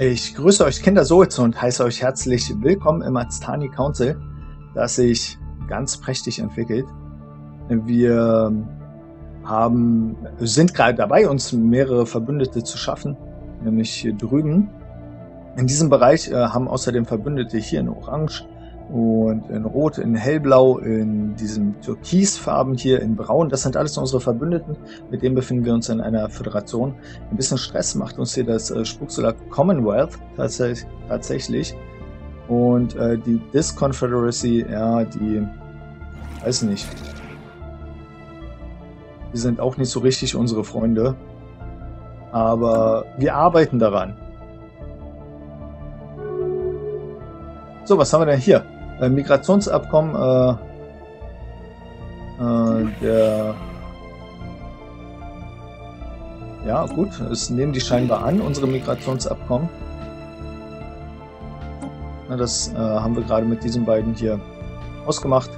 Ich grüße euch Kinder Souls und heiße euch herzlich willkommen im Aztani Council, das sich ganz prächtig entwickelt. Wir haben, sind gerade dabei, uns mehrere Verbündete zu schaffen, nämlich hier drüben. In diesem Bereich äh, haben außerdem Verbündete hier in Orange und in Rot, in Hellblau, in diesem Türkisfarben hier, in Braun. Das sind alles unsere Verbündeten. Mit denen befinden wir uns in einer Föderation. Ein bisschen Stress macht uns hier das äh, Commonwealth tats tatsächlich. Und äh, die Disconfederacy, ja, die, weiß nicht. Die sind auch nicht so richtig unsere Freunde. Aber wir arbeiten daran. So, was haben wir denn hier? Äh, Migrationsabkommen äh, äh, der ja gut, es nehmen die scheinbar an, unsere Migrationsabkommen. Na, das äh, haben wir gerade mit diesen beiden hier ausgemacht,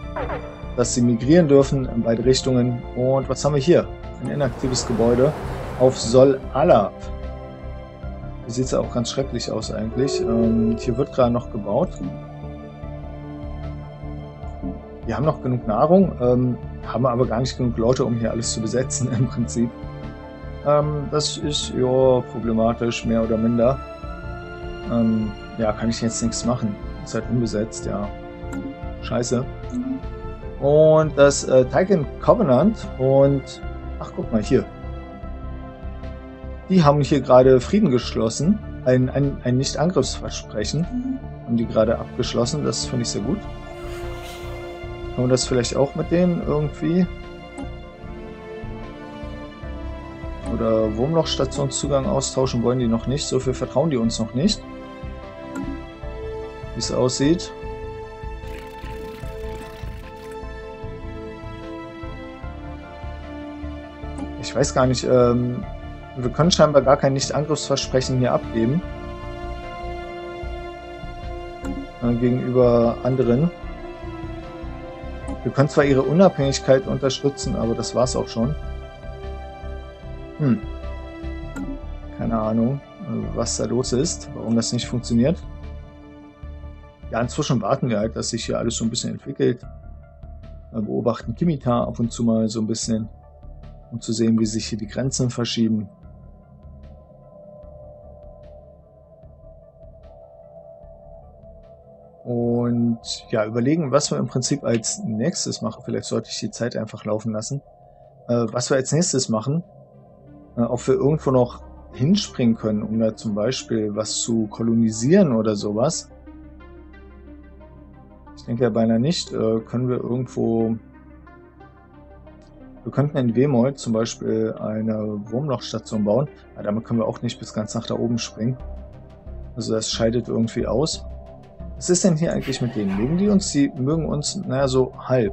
dass sie migrieren dürfen in beide Richtungen. Und was haben wir hier? Ein inaktives Gebäude auf Sol Alab. Hier sieht es auch ganz schrecklich aus eigentlich. Und hier wird gerade noch gebaut. Wir haben noch genug Nahrung, ähm, haben aber gar nicht genug Leute, um hier alles zu besetzen im Prinzip. Ähm, das ist ja problematisch, mehr oder minder. Ähm, ja, kann ich jetzt nichts machen. Ist halt unbesetzt, ja. Scheiße. Und das äh, Titan Covenant und... Ach, guck mal, hier. Die haben hier gerade Frieden geschlossen. Ein, ein, ein Nicht-Angriffsversprechen haben die gerade abgeschlossen. Das finde ich sehr gut. Können wir das vielleicht auch mit denen irgendwie? Oder Wurmlochstationszugang austauschen wollen die noch nicht. So viel vertrauen die uns noch nicht. Wie es aussieht. Ich weiß gar nicht, ähm, wir können scheinbar gar kein Nicht-Angriffsversprechen hier abgeben. Äh, gegenüber anderen. Wir können zwar ihre Unabhängigkeit unterstützen, aber das war's auch schon. Hm. Keine Ahnung, was da los ist, warum das nicht funktioniert. Ja, inzwischen warten wir halt, dass sich hier alles so ein bisschen entwickelt. Wir beobachten Kimita ab und zu mal so ein bisschen, um zu sehen, wie sich hier die Grenzen verschieben. Und ja, überlegen, was wir im Prinzip als nächstes machen. Vielleicht sollte ich die Zeit einfach laufen lassen. Äh, was wir als nächstes machen, äh, ob wir irgendwo noch hinspringen können, um da zum Beispiel was zu kolonisieren oder sowas. Ich denke ja beinahe nicht. Äh, können wir irgendwo... Wir könnten in Wemol zum Beispiel eine Wurmlochstation bauen. Aber damit können wir auch nicht bis ganz nach da oben springen. Also das scheidet irgendwie aus. Was ist denn hier eigentlich mit denen? Mögen die uns? Die mögen uns, naja, so halb.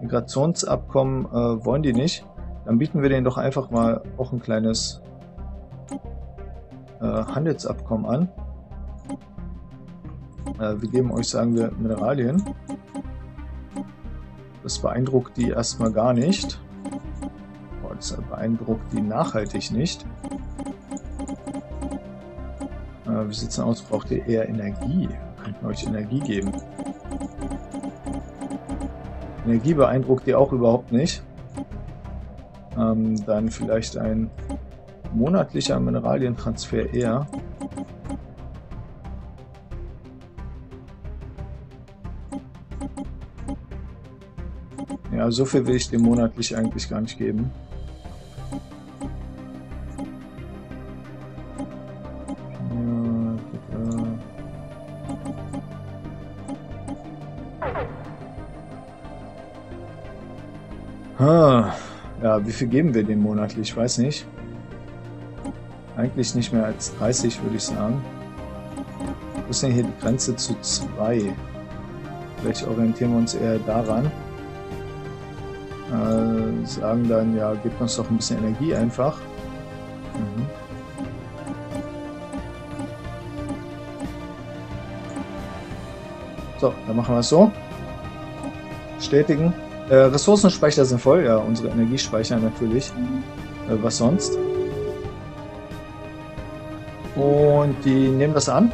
Migrationsabkommen äh, wollen die nicht. Dann bieten wir denen doch einfach mal auch ein kleines äh, Handelsabkommen an. Äh, wir geben euch, sagen wir, Mineralien. Das beeindruckt die erstmal gar nicht. Boah, das beeindruckt die nachhaltig nicht. Äh, wie sieht es denn aus? Braucht ihr eher Energie? Euch Energie geben. Energie beeindruckt ihr auch überhaupt nicht. Ähm, dann vielleicht ein monatlicher Mineralientransfer eher. Ja, so viel will ich dem monatlich eigentlich gar nicht geben. Ah, ja, wie viel geben wir dem monatlich? Ich weiß nicht. Eigentlich nicht mehr als 30, würde ich sagen. Wo ist denn hier die Grenze zu 2? Vielleicht orientieren wir uns eher daran. Äh, sagen dann, ja, gibt uns doch ein bisschen Energie einfach. Mhm. So, dann machen wir es so. Bestätigen. Äh, Ressourcenspeicher sind voll, ja, unsere Energiespeicher natürlich. Äh, was sonst? Und die nehmen das an.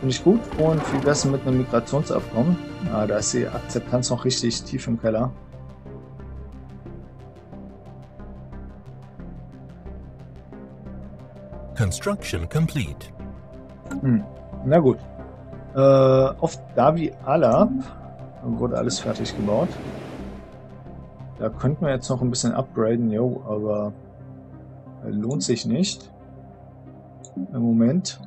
Finde ich gut. Und wie wäre es mit einem Migrationsabkommen? Ah, da ist die Akzeptanz noch richtig tief im Keller. Construction complete. Hm. Na gut. Äh, auf Davi Alab wurde alles fertig gebaut. Da könnten wir jetzt noch ein bisschen upgraden, jo, aber lohnt sich nicht. Im Moment.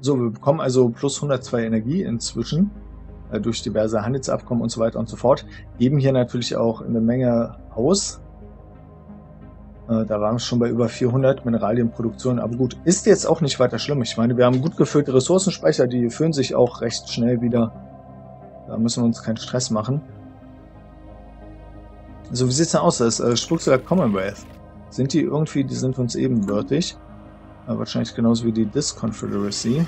So, wir bekommen also plus 102 Energie inzwischen äh, durch diverse Handelsabkommen und so weiter und so fort. Geben hier natürlich auch eine Menge aus. Äh, da waren wir schon bei über 400 Mineralienproduktion. Aber gut, ist jetzt auch nicht weiter schlimm. Ich meine, wir haben gut gefüllte Ressourcenspeicher, die füllen sich auch recht schnell wieder. Da müssen wir uns keinen Stress machen. So, wie sieht's denn aus? Das äh, Struktur Commonwealth. Sind die irgendwie, die sind uns ebenbürtig. Äh, wahrscheinlich genauso wie die Disconfederacy.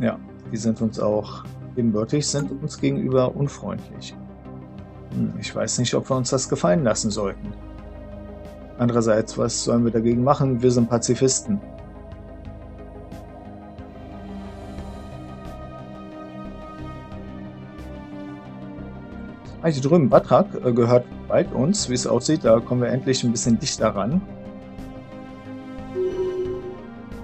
Ja, die sind uns auch ebenbürtig, sind uns gegenüber unfreundlich. Ich weiß nicht, ob wir uns das gefallen lassen sollten. Andererseits, was sollen wir dagegen machen? Wir sind Pazifisten. Ah, hier drüben, Batrak äh, gehört bald uns, wie es aussieht. Da kommen wir endlich ein bisschen dichter ran.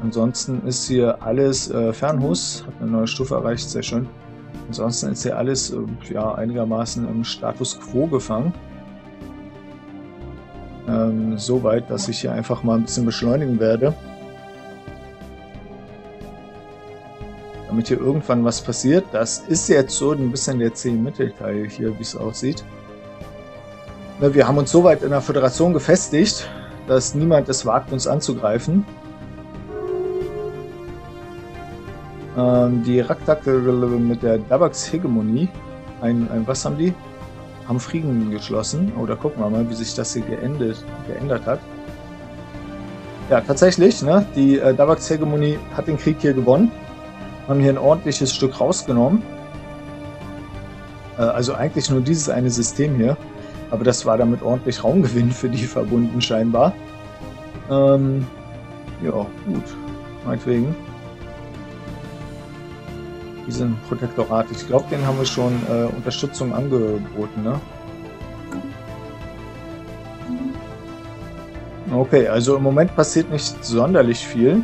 Ansonsten ist hier alles äh, Fernhus, hat eine neue Stufe erreicht, sehr schön. Ansonsten ist hier alles äh, ja, einigermaßen im Status Quo gefangen. Ähm, Soweit, dass ich hier einfach mal ein bisschen beschleunigen werde. Damit hier irgendwann was passiert. Das ist jetzt so ein bisschen der C-Mittelteil hier, wie es aussieht. Wir haben uns soweit in der Föderation gefestigt, dass niemand es wagt, uns anzugreifen. Ähm, die Raktak mit der Dabax-Hegemonie, ein, ein, was haben die? Haben Frieden geschlossen. Oder oh, gucken wir mal, wie sich das hier geendet, geändert hat. Ja, tatsächlich, ne? Die äh, Dabax-Hegemonie hat den Krieg hier gewonnen. Haben hier ein ordentliches Stück rausgenommen. Äh, also eigentlich nur dieses eine System hier. Aber das war damit ordentlich Raumgewinn für die verbunden scheinbar. Ähm, ja, gut. Meinetwegen diesen Protektorat. Ich glaube, den haben wir schon äh, Unterstützung angeboten, ne? Okay, also im Moment passiert nicht sonderlich viel.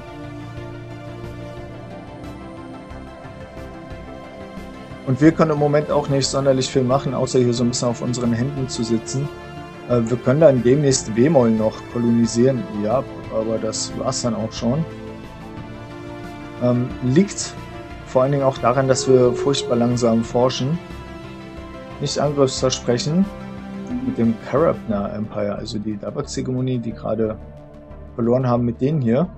Und wir können im Moment auch nicht sonderlich viel machen, außer hier so ein bisschen auf unseren Händen zu sitzen. Äh, wir können dann demnächst Wemol noch kolonisieren. Ja, aber das war's dann auch schon. Ähm, liegt vor allen Dingen auch daran, dass wir furchtbar langsam forschen. Nicht Angriffsversprechen mit dem Karabna Empire, also die Dabak-Hegemonie, die gerade verloren haben mit denen hier.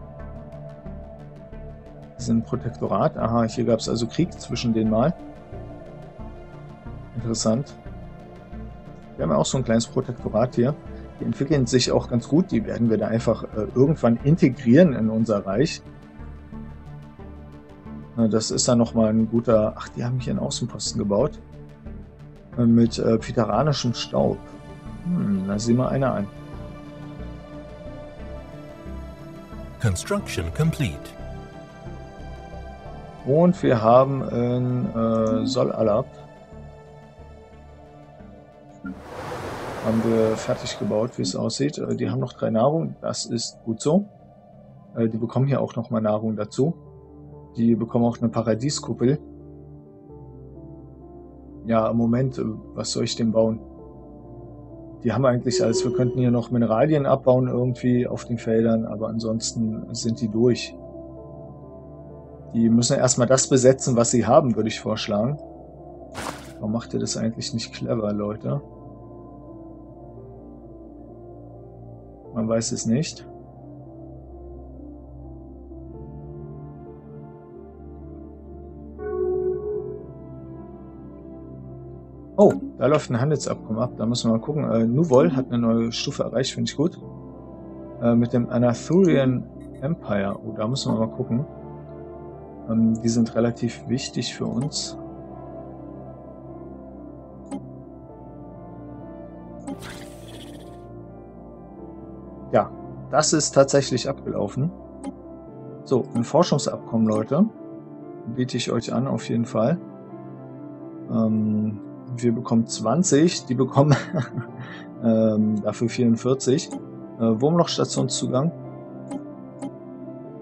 Das ist ein Protektorat. Aha, hier gab es also Krieg zwischen denen mal. Interessant. Wir haben ja auch so ein kleines Protektorat hier. Die entwickeln sich auch ganz gut. Die werden wir da einfach äh, irgendwann integrieren in unser Reich. Das ist dann nochmal ein guter... Ach, die haben hier einen Außenposten gebaut. Äh, mit äh, pitaranischem Staub. Hm, da sieh mal einer an. Construction complete. Und wir haben in äh, Solalab haben wir fertig gebaut, wie es aussieht. Äh, die haben noch drei Nahrung, das ist gut so. Äh, die bekommen hier auch nochmal Nahrung dazu. Die bekommen auch eine Paradieskuppel. Ja, im Moment, äh, was soll ich denn bauen? Die haben eigentlich alles. Wir könnten hier noch Mineralien abbauen irgendwie auf den Feldern, aber ansonsten sind die durch. Die müssen erstmal das besetzen, was sie haben, würde ich vorschlagen. Warum macht ihr das eigentlich nicht clever, Leute? Man weiß es nicht. Da läuft ein Handelsabkommen ab. Da müssen wir mal gucken. Äh, Nuvol hat eine neue Stufe erreicht, finde ich gut. Äh, mit dem Anathurian Empire. Oh, da müssen wir mal gucken. Ähm, die sind relativ wichtig für uns. ja, das ist tatsächlich abgelaufen. So, ein Forschungsabkommen, Leute. Biete ich euch an, auf jeden Fall. Ähm, wir bekommen 20, die bekommen ähm, dafür 44. Äh, Wurmlochstationszugang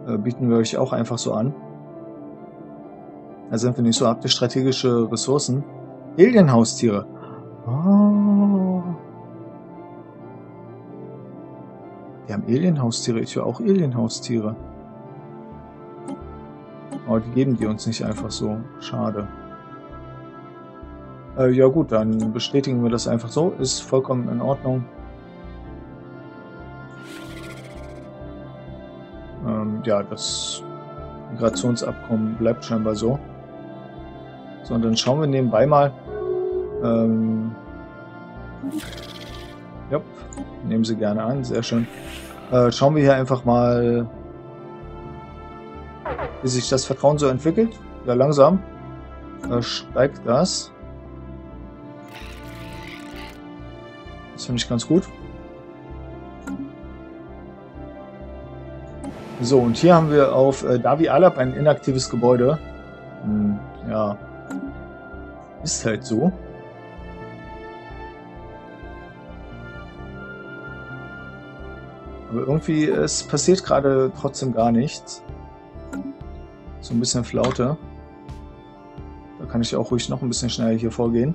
äh, bieten wir euch auch einfach so an. Da sind wir nicht so, habt ihr strategische Ressourcen? Alienhaustiere. Oh. Wir haben Alienhaustiere. Ich höre auch Alienhaustiere. Aber die geben die uns nicht einfach so. Schade. Äh, ja gut, dann bestätigen wir das einfach so. Ist vollkommen in Ordnung. Ähm, ja, das Migrationsabkommen bleibt scheinbar so. So, und dann schauen wir nebenbei mal. Ähm, ja, nehmen Sie gerne an, sehr schön. Äh, schauen wir hier einfach mal, wie sich das Vertrauen so entwickelt. Ja, langsam äh, steigt das. Das finde ich ganz gut. So, und hier haben wir auf äh, Davi Alab ein inaktives Gebäude. Hm, ja, ist halt so. Aber irgendwie, es passiert gerade trotzdem gar nichts. So ein bisschen Flaute. Da kann ich auch ruhig noch ein bisschen schneller hier vorgehen.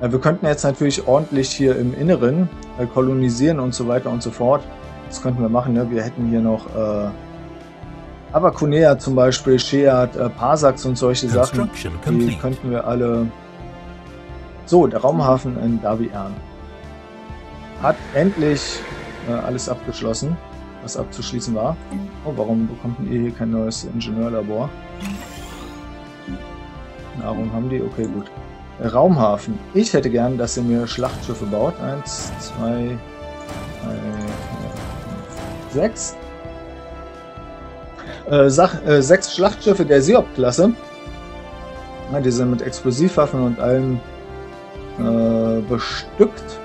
Wir könnten jetzt natürlich ordentlich hier im Inneren äh, kolonisieren und so weiter und so fort. Das könnten wir machen. Ne? Wir hätten hier noch äh, aber Kunea zum Beispiel, Sheat, äh, Parsax und solche Sachen, die könnten wir alle... So, der Raumhafen in Davian hat endlich äh, alles abgeschlossen, was abzuschließen war. Oh, warum bekommt ihr hier kein neues Ingenieurlabor? Nahrung haben die? Okay, gut. Raumhafen. Ich hätte gern, dass ihr mir Schlachtschiffe baut. Eins, zwei, drei, sechs. Äh, Sach äh, sechs Schlachtschiffe der Siop-Klasse. Ja, die sind mit Explosivwaffen und allem äh, bestückt.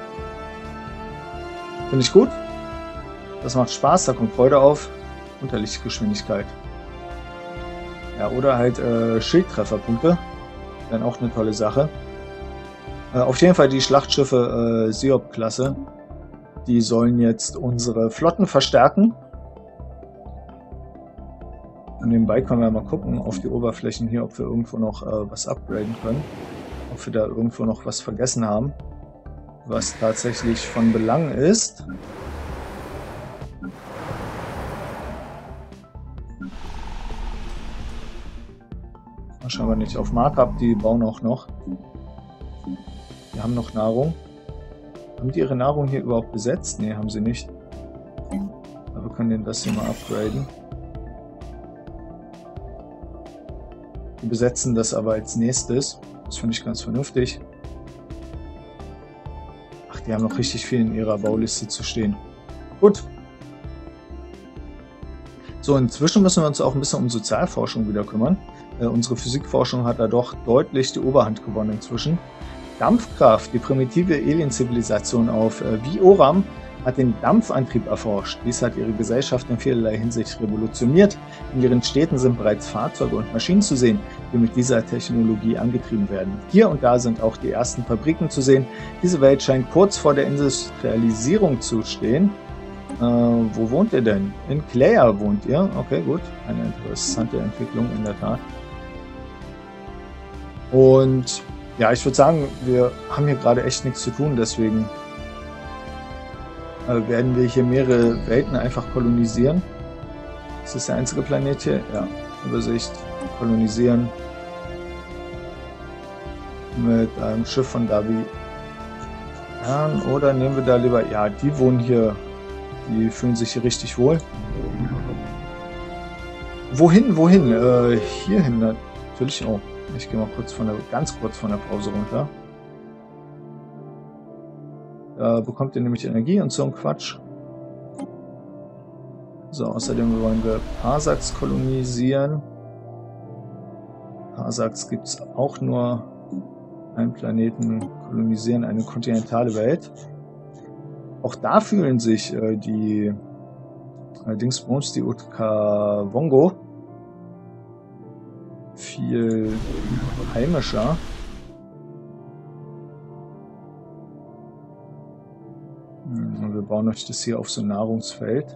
Finde ich gut. Das macht Spaß, da kommt Freude auf. Unterlichtgeschwindigkeit. Ja, oder halt äh, Schildtrefferpunkte. Wären auch eine tolle Sache. Äh, auf jeden Fall die Schlachtschiffe äh, Siop-Klasse. Die sollen jetzt unsere Flotten verstärken. Und nebenbei können wir mal gucken auf die Oberflächen hier, ob wir irgendwo noch äh, was upgraden können. Ob wir da irgendwo noch was vergessen haben, was tatsächlich von Belang ist. Wahrscheinlich nicht. Auf Markup, die bauen auch noch. Die haben noch Nahrung. Haben die ihre Nahrung hier überhaupt besetzt? Ne, haben sie nicht. Aber wir können den das hier mal upgraden. Die besetzen das aber als nächstes. Das finde ich ganz vernünftig. Ach, die haben noch richtig viel in ihrer Bauliste zu stehen. Gut. So, inzwischen müssen wir uns auch ein bisschen um Sozialforschung wieder kümmern. Äh, unsere Physikforschung hat da doch deutlich die Oberhand gewonnen inzwischen. Dampfkraft, die primitive Alien-Zivilisation auf äh, Vioram hat den Dampfantrieb erforscht. Dies hat ihre Gesellschaft in vielerlei Hinsicht revolutioniert. In ihren Städten sind bereits Fahrzeuge und Maschinen zu sehen, die mit dieser Technologie angetrieben werden. Hier und da sind auch die ersten Fabriken zu sehen. Diese Welt scheint kurz vor der Industrialisierung zu stehen. Äh, wo wohnt ihr denn? In Claire wohnt ihr? Okay, gut. Eine interessante Entwicklung in der Tat. Und ja, ich würde sagen, wir haben hier gerade echt nichts zu tun, deswegen äh, werden wir hier mehrere Welten einfach kolonisieren. Ist das der einzige Planet hier? Ja, Übersicht, kolonisieren. Mit einem Schiff von Davi. Ja, oder nehmen wir da lieber, ja, die wohnen hier, die fühlen sich hier richtig wohl. Wohin, wohin? Äh, hierhin natürlich. Oh, ich gehe mal kurz von der, ganz kurz von der Pause runter. Da bekommt ihr nämlich Energie und so ein Quatsch. So, außerdem wollen wir Parsax kolonisieren. Parsax gibt es auch nur einen Planeten kolonisieren, eine kontinentale Welt. Auch da fühlen sich äh, die äh, Dingsbums, die Utka Wongo, viel heimischer. Hm, wir bauen euch das hier auf so ein Nahrungsfeld.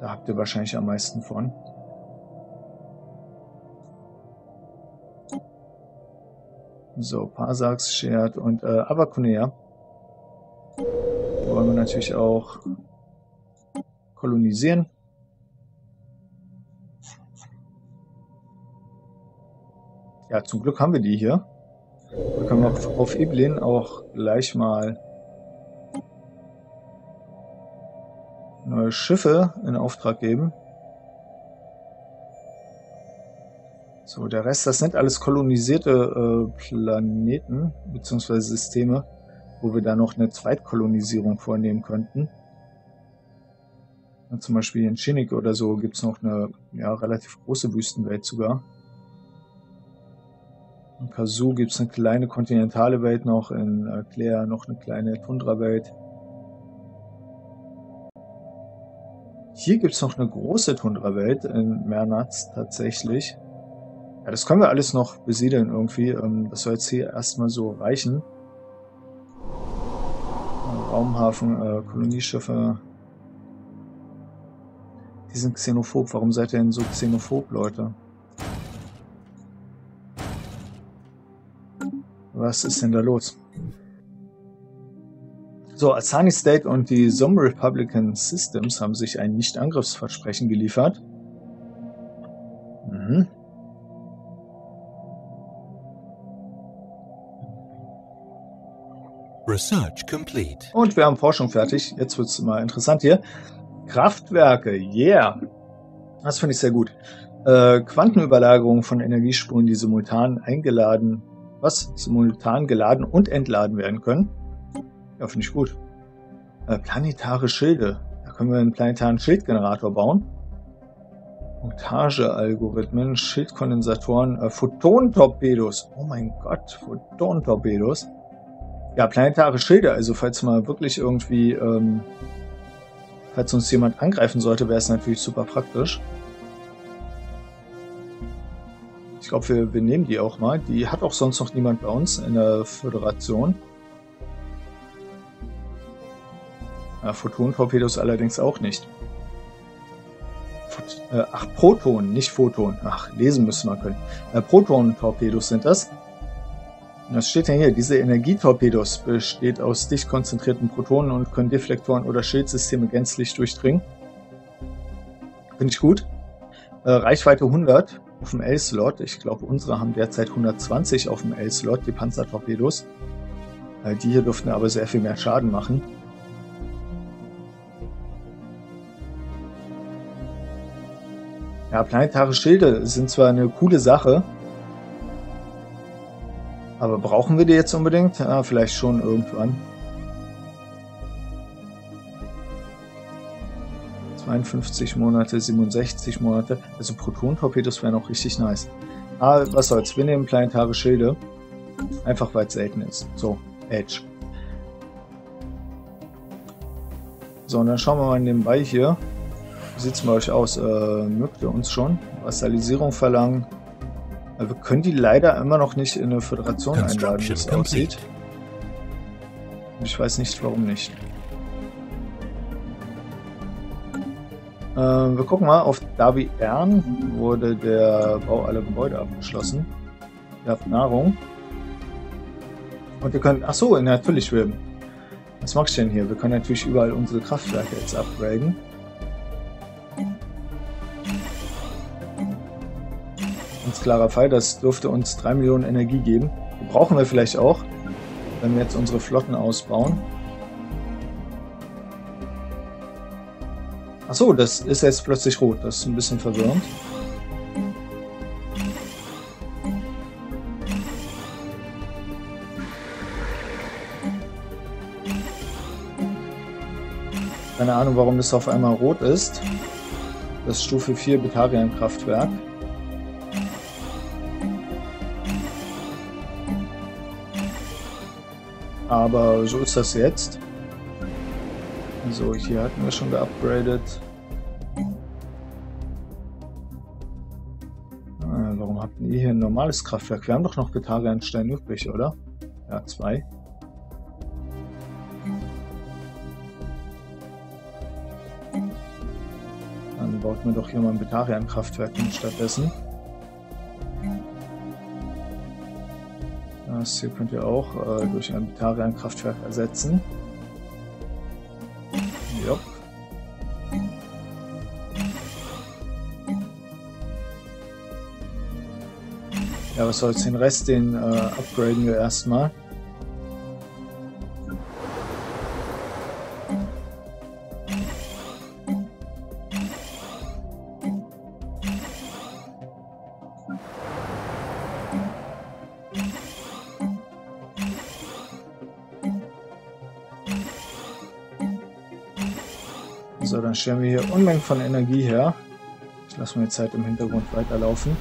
Da habt ihr wahrscheinlich am meisten von. So, Parsaks, Shared und äh, Avakunea. Wollen wir natürlich auch kolonisieren. Ja, zum Glück haben wir die hier. Da können wir auf, auf Iblin auch gleich mal neue Schiffe in Auftrag geben. So, der Rest, das sind alles kolonisierte äh, Planeten bzw. Systeme, wo wir da noch eine Zweitkolonisierung vornehmen könnten. Zum Beispiel in Shinnik oder so gibt es noch eine ja, relativ große Wüstenwelt sogar. In Kazoo gibt es eine kleine kontinentale Welt noch, in äh, Claire noch eine kleine Tundra-Welt. Hier gibt es noch eine große Tundra-Welt in Mernatz tatsächlich. Ja, das können wir alles noch besiedeln irgendwie. Ähm, das soll jetzt hier erstmal so reichen. Raumhafen, äh, Kolonieschiffe. Die sind xenophob. Warum seid ihr denn so xenophob, Leute? Was ist denn da los? So, Asani State und die Zom Republican Systems haben sich ein Nicht-Angriffsversprechen geliefert. Mhm. Research complete. Und wir haben Forschung fertig. Jetzt wird es mal interessant hier. Kraftwerke, yeah. Das finde ich sehr gut. Äh, Quantenüberlagerung von Energiespuren, die simultan eingeladen, was? Simultan geladen und entladen werden können. Ja, finde ich gut. Äh, planetare Schilde. Da können wir einen planetaren Schildgenerator bauen. Montagealgorithmen, Schildkondensatoren, äh, Photontorpedos. Oh mein Gott, Photontorpedos. Ja, planetare Schilde. Also falls mal wirklich irgendwie, ähm, falls uns jemand angreifen sollte, wäre es natürlich super praktisch. Ich glaube, wir, wir nehmen die auch mal. Die hat auch sonst noch niemand bei uns in der Föderation. Ja, Photon-Torpedos allerdings auch nicht. Äh, ach, Proton, nicht Photon. Ach, lesen müsste man können. Äh, Proton-Torpedos sind das. Was steht denn hier? Diese Energietorpedos besteht aus dicht konzentrierten Protonen und können Deflektoren oder Schildsysteme gänzlich durchdringen. Finde ich gut. Äh, Reichweite 100 auf dem L-Slot. Ich glaube, unsere haben derzeit 120 auf dem L-Slot, die Panzertorpedos. Äh, die hier dürften aber sehr viel mehr Schaden machen. Ja, planetare Schilde sind zwar eine coole Sache, aber brauchen wir die jetzt unbedingt? Ja, vielleicht schon irgendwann. 52 Monate, 67 Monate. Also Proton-Torpedos wären auch richtig nice. Aber was soll's, wir nehmen planetare Schilde. Einfach weil es selten ist. So, Edge. So, und dann schauen wir mal nebenbei hier. Wie sieht es bei euch aus? Äh, mögt ihr uns schon? Vassalisierung verlangen. Äh, wir können die leider immer noch nicht in eine Föderation einladen, wie es aussieht. Ich weiß nicht, warum nicht. Äh, wir gucken mal, auf Davi Ern wurde der Bau aller Gebäude abgeschlossen. Ihr habt Nahrung. Und wir können, ach so, natürlich, wir, was mach ich denn hier? Wir können natürlich überall unsere Kraftwerke jetzt upgraden. Klarer Fall, das dürfte uns 3 Millionen Energie geben. Die brauchen wir vielleicht auch, wenn wir jetzt unsere Flotten ausbauen. Achso, das ist jetzt plötzlich rot. Das ist ein bisschen verwirrend. Keine Ahnung, warum das auf einmal rot ist. Das Stufe 4 Batarian-Kraftwerk. Aber so ist das jetzt. So, hier hatten wir schon geupgradet. Ah, warum habt ihr hier ein normales Kraftwerk? Wir haben doch noch Getarianstein übrig, oder? Ja, zwei. Dann baut man doch hier mal ein Betarian-Kraftwerk stattdessen. Das hier könnt ihr auch äh, durch ein Betarian-Kraftwerk ersetzen. Jupp. Ja, was soll's, den Rest, den äh, upgraden wir erstmal. Dann stellen wir hier Unmengen von Energie her. Ich lasse mir halt im Hintergrund weiterlaufen.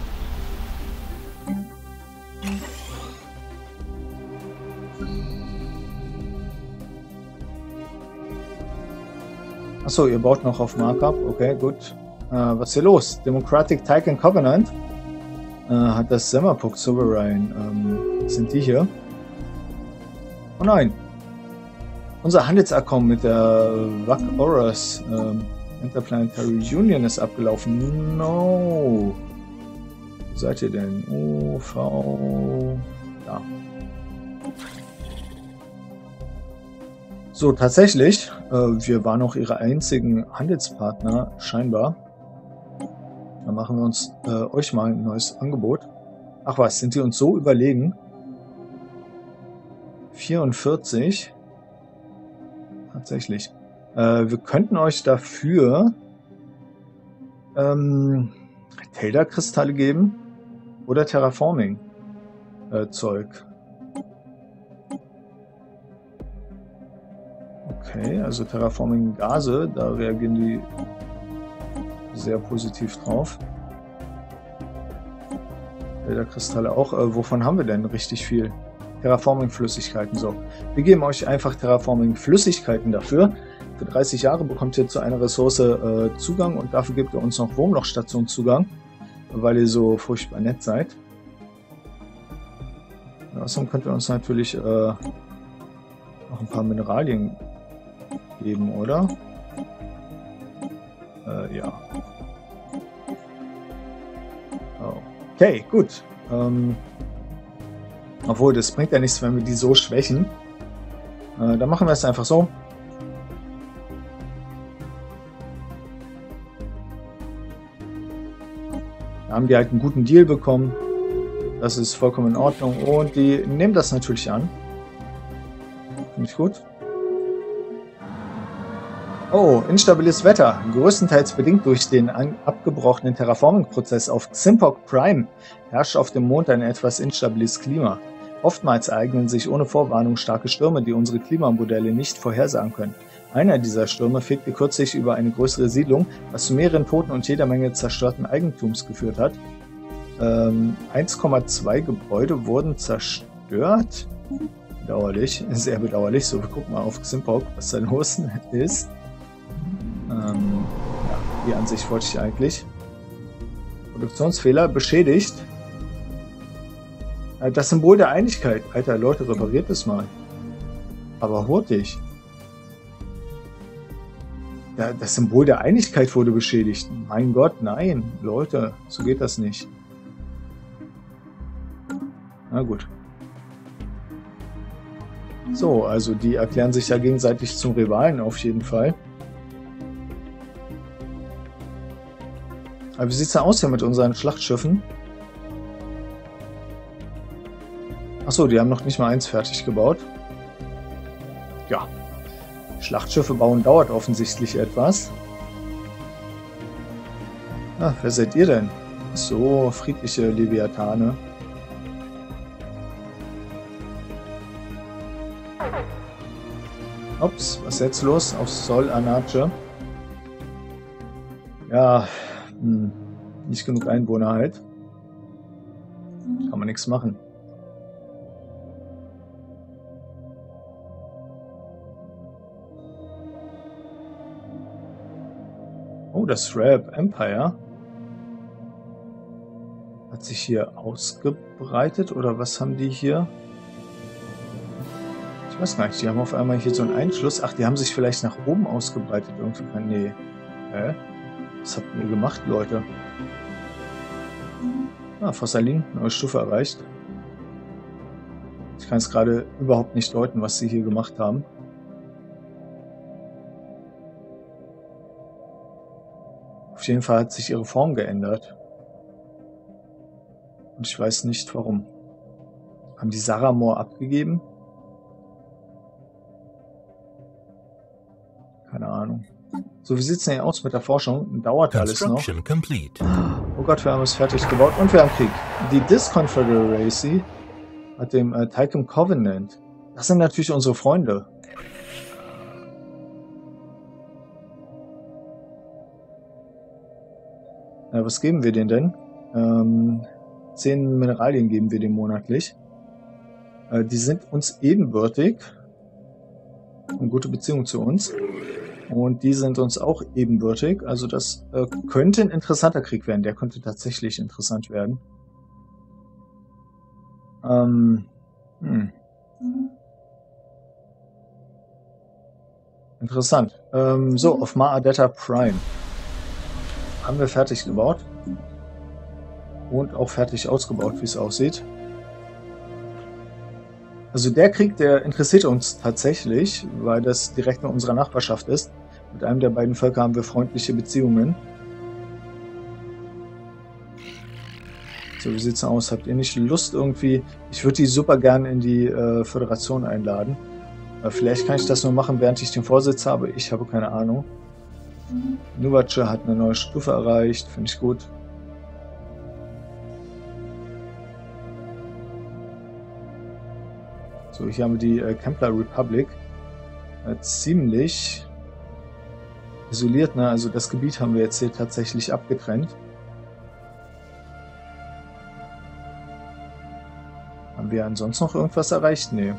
Achso, ihr baut noch auf Markup. Okay, gut. Äh, was ist hier los? Democratic Titan Covenant äh, hat das Semmerpuck Sovereign. Ähm, sind die hier? Oh nein, unser Handelsabkommen mit der Wack Oras ähm, Interplanetary Union ist abgelaufen. No. Wo seid ihr denn? UV. Ja. So, tatsächlich, äh, wir waren auch ihre einzigen Handelspartner, scheinbar. Dann machen wir uns äh, euch mal ein neues Angebot. Ach was, sind die uns so überlegen? 44 tatsächlich. Äh, wir könnten euch dafür ähm, Taylor-Kristalle geben oder Terraforming-Zeug. Äh, okay, also Terraforming-Gase, da reagieren die sehr positiv drauf. Taylor-Kristalle auch. Äh, wovon haben wir denn richtig viel? Terraforming-Flüssigkeiten. So, wir geben euch einfach Terraforming-Flüssigkeiten dafür. Für 30 Jahre bekommt ihr zu einer Ressource äh, Zugang und dafür gebt ihr uns noch Wurmlochstation Zugang, weil ihr so furchtbar nett seid. Außerdem könnt ihr uns natürlich äh, noch ein paar Mineralien geben, oder? Äh, ja. Okay, gut. Ähm, obwohl, das bringt ja nichts, wenn wir die so schwächen. Äh, dann machen wir es einfach so. Da haben die halt einen guten Deal bekommen. Das ist vollkommen in Ordnung. Und die nehmen das natürlich an. Finde ich gut. Oh, instabiles Wetter. Größtenteils bedingt durch den abgebrochenen Terraforming-Prozess auf Ximpok Prime herrscht auf dem Mond ein etwas instabiles Klima. Oftmals ereignen sich ohne Vorwarnung starke Stürme, die unsere Klimamodelle nicht vorhersagen können. Einer dieser Stürme fegte kürzlich über eine größere Siedlung, was zu mehreren Toten und jeder Menge zerstörten Eigentums geführt hat. Ähm, 1,2 Gebäude wurden zerstört. Bedauerlich, sehr bedauerlich. So, wir gucken mal auf Ximpok, was da los ist. Ähm, ja, die Ansicht wollte ich eigentlich. Produktionsfehler beschädigt. Äh, das Symbol der Einigkeit. Alter, Leute, repariert es mal. Aber hurtig. Das Symbol der Einigkeit wurde beschädigt. Mein Gott, nein. Leute, so geht das nicht. Na gut. So, also die erklären sich ja gegenseitig zum Rivalen auf jeden Fall. Aber wie sieht es da aus hier mit unseren Schlachtschiffen? Achso, die haben noch nicht mal eins fertig gebaut. Ja. Schlachtschiffe bauen dauert offensichtlich etwas. Ah, wer seid ihr denn? So friedliche Leviathane. Ups, was ist jetzt los? Auf Sol Anace. Ja, hm, nicht genug Einwohner halt. Kann man nichts machen. Das Rap Empire hat sich hier ausgebreitet oder was haben die hier? Ich weiß gar nicht, die haben auf einmal hier so einen Einschluss. Ach, die haben sich vielleicht nach oben ausgebreitet. Irgendwie. Nee. Hä? Was habt ihr gemacht, Leute? Ah, Fossalin, neue Stufe erreicht. Ich kann es gerade überhaupt nicht deuten, was sie hier gemacht haben. Jeden Fall hat sich ihre Form geändert. Und ich weiß nicht warum. Haben die Saramor abgegeben? Keine Ahnung. So, wie sieht's denn hier aus mit der Forschung? Dauert alles noch. Complete. Oh Gott, wir haben es fertig gebaut und wir haben Krieg. Die Disconfederacy hat dem äh, Tychum Covenant. Das sind natürlich unsere Freunde. Ja, was geben wir denen denn? Ähm, zehn Mineralien geben wir denen monatlich. Äh, die sind uns ebenbürtig. Eine gute Beziehung zu uns. Und die sind uns auch ebenbürtig. Also das äh, könnte ein interessanter Krieg werden. Der könnte tatsächlich interessant werden. Ähm, hm. Interessant. Ähm, so, auf Maadetta Prime haben wir fertig gebaut. Und auch fertig ausgebaut, wie es aussieht. Also der Krieg, der interessiert uns tatsächlich, weil das direkt in unserer Nachbarschaft ist. Mit einem der beiden Völker haben wir freundliche Beziehungen. So, wie sieht's aus? Habt ihr nicht Lust irgendwie? Ich würde die super gern in die äh, Föderation einladen. Äh, vielleicht kann ich das nur machen, während ich den Vorsitz habe. Ich habe keine Ahnung. Nuvace hat eine neue Stufe erreicht. Finde ich gut. So, hier haben wir die äh, Kempler Republic. Äh, ziemlich isoliert, ne? Also das Gebiet haben wir jetzt hier tatsächlich abgetrennt. Haben wir ansonsten noch irgendwas erreicht? Nee.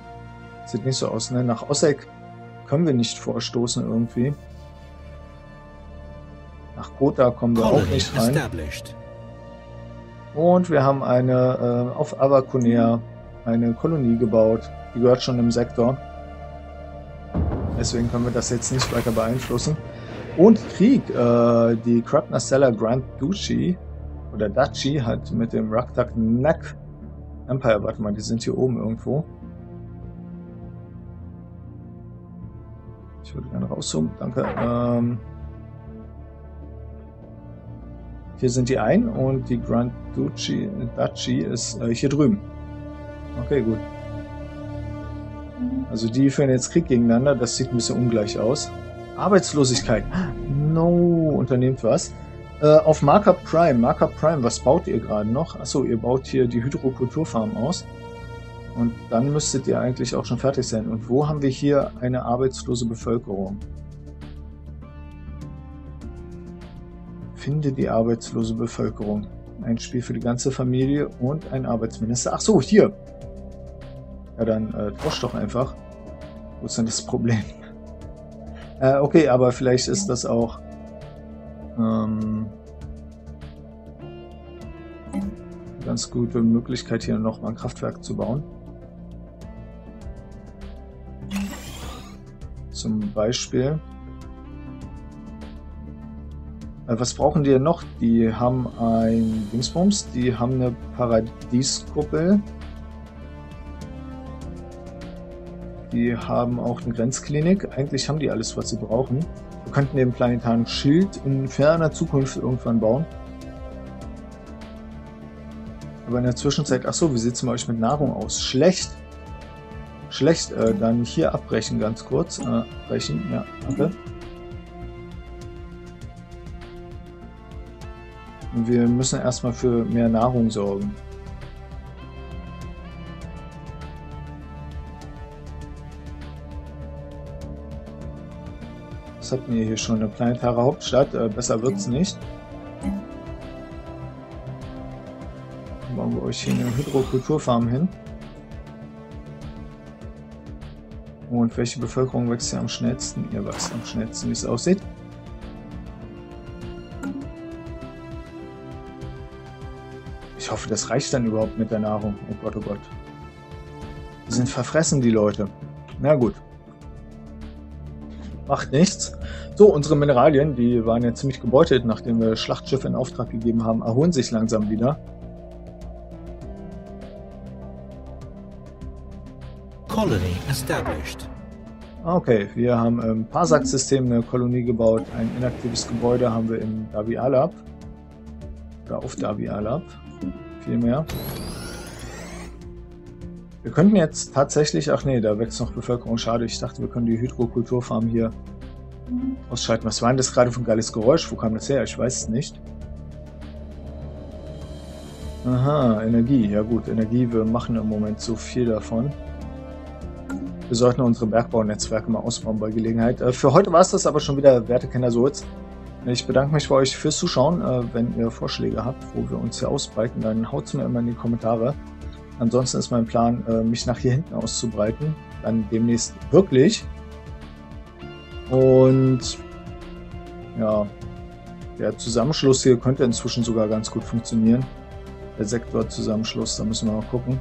Sieht nicht so aus, ne? Nach Osseck können wir nicht vorstoßen irgendwie. Nach Kota kommen wir auch nicht rein. Und wir haben eine äh, auf Avaconea eine Kolonie gebaut. Die gehört schon im Sektor. Deswegen können wir das jetzt nicht weiter beeinflussen. Und Krieg. Äh, die Krabner Seller Grand Duchy oder Duchy hat mit dem Raktak Neck Empire, warte mal, die sind hier oben irgendwo. Ich würde gerne rauszoomen, danke. Ähm, hier sind die ein und die Grand Duchy, Duchy ist äh, hier drüben. Okay, gut. Also die führen jetzt Krieg gegeneinander, das sieht ein bisschen ungleich aus. Arbeitslosigkeit. No, unternehmt was. Äh, auf Markup Prime. Markup Prime, was baut ihr gerade noch? Achso, ihr baut hier die Hydrokulturfarm aus. Und dann müsstet ihr eigentlich auch schon fertig sein. Und wo haben wir hier eine arbeitslose Bevölkerung? Finde die arbeitslose Bevölkerung. Ein Spiel für die ganze Familie und ein Arbeitsminister. Ach so, hier. Ja, dann äh, tausch doch einfach. Wo ist denn das Problem? Äh, okay, aber vielleicht ist das auch ähm, ganz gute Möglichkeit, hier noch mal ein Kraftwerk zu bauen. Zum Beispiel. Äh, was brauchen die noch? Die haben ein Dingsbums, die haben eine Paradieskuppel. Die haben auch eine Grenzklinik. Eigentlich haben die alles, was sie brauchen. Wir könnten den planetaren Schild in ferner Zukunft irgendwann bauen. Aber in der Zwischenzeit, achso, wie sieht es bei euch mit Nahrung aus? Schlecht. Schlecht, äh, dann hier abbrechen ganz kurz. Äh, abbrechen, ja, danke. Und wir müssen erstmal für mehr Nahrung sorgen. hatten wir hier schon eine planetare Hauptstadt. Äh, besser es nicht. Dann bauen wir euch hier eine Hydrokulturfarm hin. Und welche Bevölkerung wächst hier am schnellsten? Ihr wächst am schnellsten, wie es aussieht. Hoffe, das reicht dann überhaupt mit der Nahrung. Oh Gott, oh Gott. Die sind verfressen, die Leute. Na gut. Macht nichts. So, unsere Mineralien, die waren ja ziemlich gebeutelt, nachdem wir Schlachtschiffe in Auftrag gegeben haben, erholen sich langsam wieder. Colony established. Okay, wir haben im Parsac-System eine Kolonie gebaut. Ein inaktives Gebäude haben wir in Davi Alab. Oder auf Davi Alab. Vielmehr. Wir könnten jetzt tatsächlich... Ach nee, da wächst noch Bevölkerung. Schade, ich dachte, wir können die Hydrokulturfarm hier ausschalten. Was war denn das gerade für ein geiles Geräusch? Wo kam das her? Ich weiß es nicht. Aha, Energie. Ja gut, Energie. Wir machen im Moment so viel davon. Wir sollten unsere Bergbaunetzwerke mal ausbauen bei Gelegenheit. Äh, für heute war es das aber schon wieder, werte Kenner Souls. Ich bedanke mich bei euch fürs Zuschauen. Äh, wenn ihr Vorschläge habt, wo wir uns hier ausbreiten, dann haut es mir immer in die Kommentare. Ansonsten ist mein Plan, äh, mich nach hier hinten auszubreiten. Dann demnächst wirklich. Und ja, der Zusammenschluss hier könnte inzwischen sogar ganz gut funktionieren. Der Sektorzusammenschluss, da müssen wir mal gucken.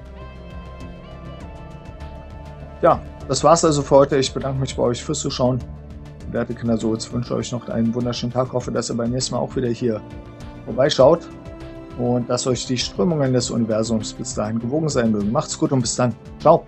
Ja, das war's also für heute. Ich bedanke mich bei euch fürs Zuschauen. Werte Kinder, so jetzt wünsche euch noch einen wunderschönen Tag. Hoffe, dass ihr beim nächsten Mal auch wieder hier vorbeischaut und dass euch die Strömungen des Universums bis dahin gewogen sein mögen. Macht's gut und bis dann. Ciao.